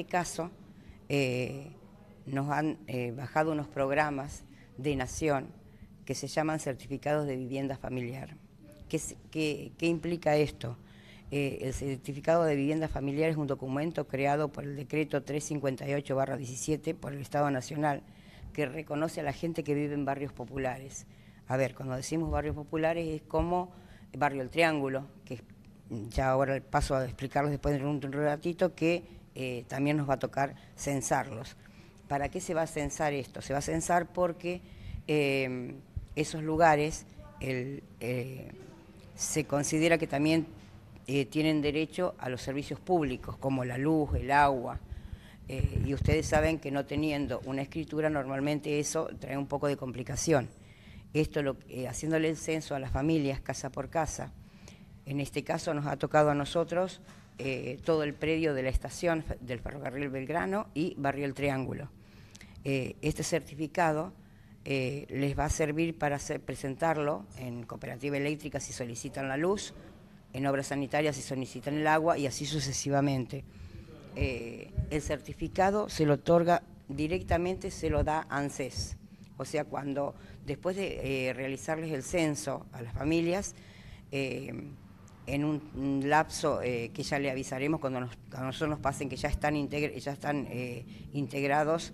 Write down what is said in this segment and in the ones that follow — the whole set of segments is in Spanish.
este caso eh, nos han eh, bajado unos programas de nación que se llaman certificados de vivienda familiar. ¿Qué, implica esto? Eh, el certificado de vivienda familiar es un documento creado por el decreto 358-17 por el Estado Nacional que reconoce a la gente que vive en barrios populares. A ver, cuando decimos barrios populares es como el barrio El Triángulo, que ya ahora paso a explicarles después de un ratito, que eh, también nos va a tocar censarlos. ¿Para qué se va a censar esto? Se va a censar porque eh, esos lugares eh, se considera que también tienen derecho a los servicios públicos, como la luz, el agua. y ustedes saben que no teniendo una escritura, normalmente eso trae un poco de complicación. Esto, lo, haciéndole el censo a las familias casa por casa, en este caso nos ha tocado a nosotros eh, todo el predio de la estación del ferrocarril Belgrano y Barrio El Triángulo. Eh, este certificado eh, les va a servir para presentarlo en cooperativa eléctrica si solicitan la luz, en obras sanitarias si solicitan el agua y así sucesivamente. el certificado se lo otorga directamente, se lo da ANSES. O sea, cuando después de realizarles el censo a las familias, en un lapso eh, que ya le avisaremos cuando a nosotros nos pasen que ya están, ya están eh, integrados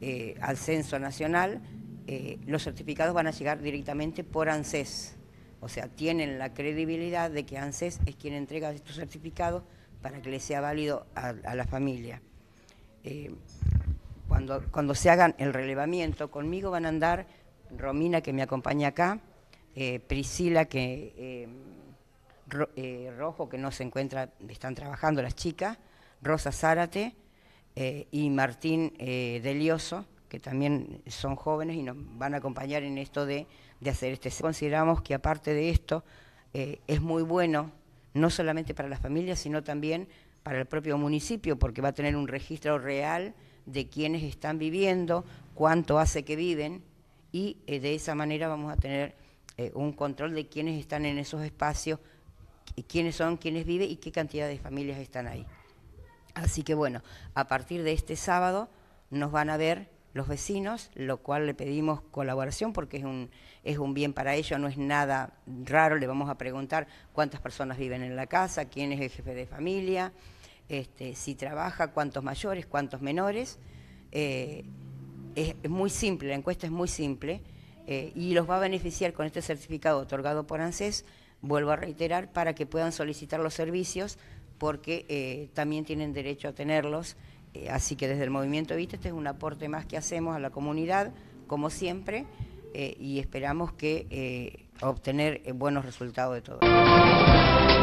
eh, al censo nacional, los certificados van a llegar directamente por ANSES. O sea, tienen la credibilidad de que ANSES es quien entrega estos certificados para que les sea válido a, la familia. cuando, cuando se hagan el relevamiento, conmigo van a andar Romina, que me acompaña acá, Priscila, que eh, Rojo, que no se encuentra, están trabajando las chicas, Rosa Zárate eh, y Martín eh, Delioso, que también son jóvenes y nos van a acompañar en esto de, hacer este. Consideramos que aparte de esto es muy bueno, no solamente para las familias, sino también para el propio municipio, porque va a tener un registro real de quienes están viviendo, cuánto hace que viven, y de esa manera vamos a tener un control de quienes están en esos espacios quiénes son, quiénes viven y qué cantidad de familias están ahí. Así que bueno, a partir de este sábado nos van a ver los vecinos, lo cual le pedimos colaboración porque es un, es un bien para ellos, no es nada raro, le vamos a preguntar cuántas personas viven en la casa, quién es el jefe de familia, este, si trabaja, cuántos mayores, cuántos menores. Eh, es, muy simple, la encuesta es muy simple eh, y los va a beneficiar con este certificado otorgado por ANSES vuelvo a reiterar, para que puedan solicitar los servicios, porque eh, también tienen derecho a tenerlos. Eh, así que desde el Movimiento Vista este es un aporte más que hacemos a la comunidad, como siempre, eh, y esperamos que obtener buenos resultados de todo.